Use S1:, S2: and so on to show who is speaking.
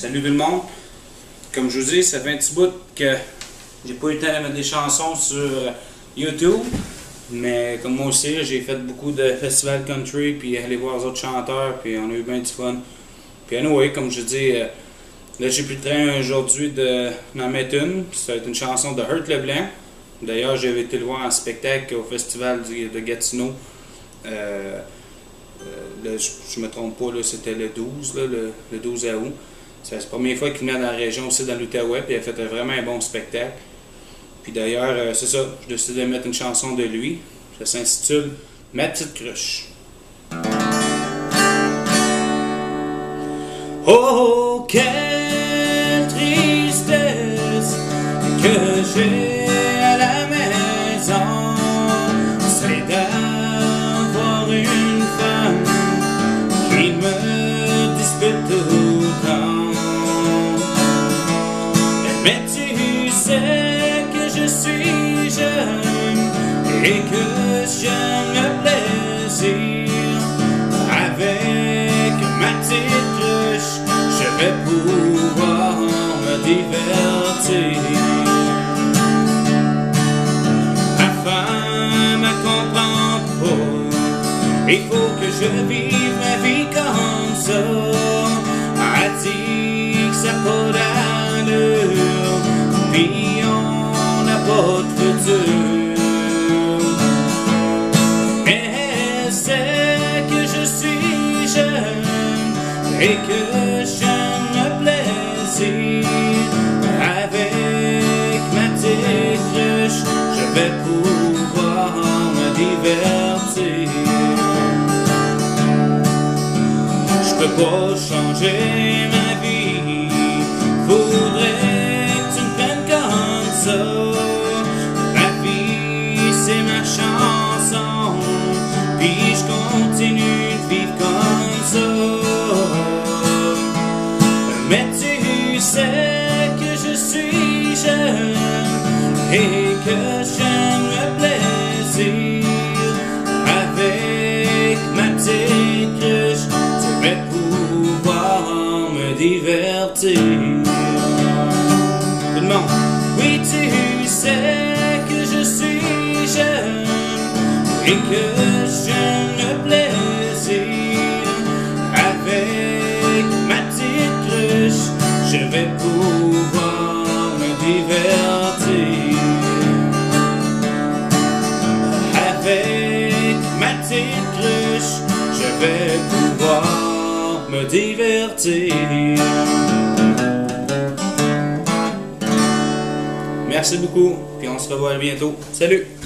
S1: Salut tout le monde. Comme je vous dis, ça fait un petit bout que j'ai pas eu le temps de mettre des chansons sur YouTube. Mais comme moi aussi, j'ai fait beaucoup de festivals country, puis aller voir les autres chanteurs, puis on a eu bien du fun. Puis anyway, comme je dis, euh, là j'ai pris le train aujourd'hui d'en mettre une. Ça va être une chanson de Hurt Leblanc. D'ailleurs, j'avais été le voir en spectacle au festival de Gatineau. Euh, euh, je ne me trompe pas, c'était le 12, le, 12 août. C'est la première fois qu'il venait dans la région aussi, dans l'Outaouais, puis il a fait vraiment un bon spectacle. Puis d'ailleurs, euh, c'est ça, j'ai décidé de mettre une chanson de lui. Ça s'intitule Ma petite cruche. Jeune et que j'aime le plaisir. Avec ma petite je vais pouvoir me divertir. Ma femme ne comprend pas, il faut que je vive ma vie comme ça. A dit que ça peut Elle et que j'aime le plaisir. Avec ma petite je vais pouvoir me divertir. Je peux pas changer ma vie, faudrait et que j'aime le plaisir. Avec ma petite cruche, je vais pouvoir me divertir. Tout le monde, oui, tu sais que je suis jeune et que vais pouvoir me divertir. Merci beaucoup, puis on se revoit bientôt. Salut!